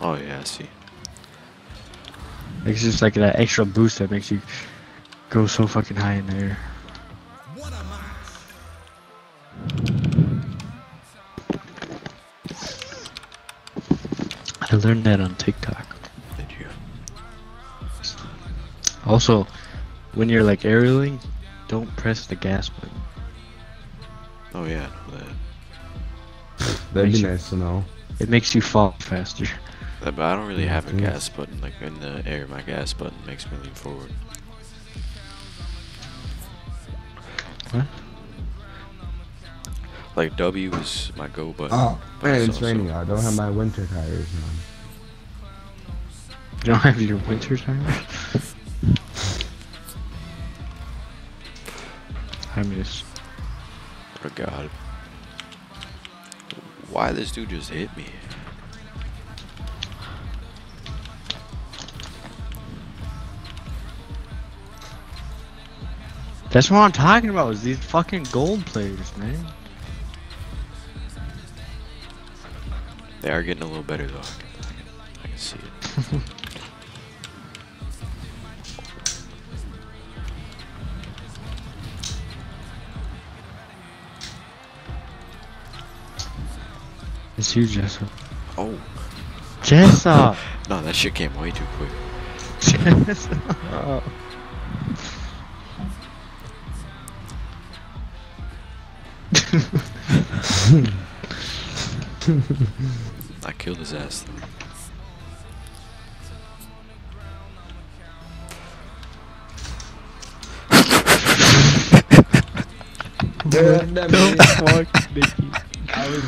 Oh yeah, I see. It's just like that extra boost that makes you go so fucking high in the air. I learned that on TikTok. Did you? Also, when you're like aerialing, don't press the gas button. Oh yeah, I know that. That'd be you- nice to know. It makes you fall faster. But I don't really have a gas button. Like in the air, my gas button makes me lean forward. What? Like W is my go button. Oh, man, it's So- so- raining. I don't have my winter tires on. You don't have your winter tires? I miss. Oh god. Why this dude just hit me? That's what I'm talking about. Is these fucking gold players, man. They are getting a little better though. I can, I can, see it. It's you, Jessa. Oh Jessa. no, that shit came way too quick. Jessa. I killed his ass. Though. Dude, that Fuck, Nicky. I was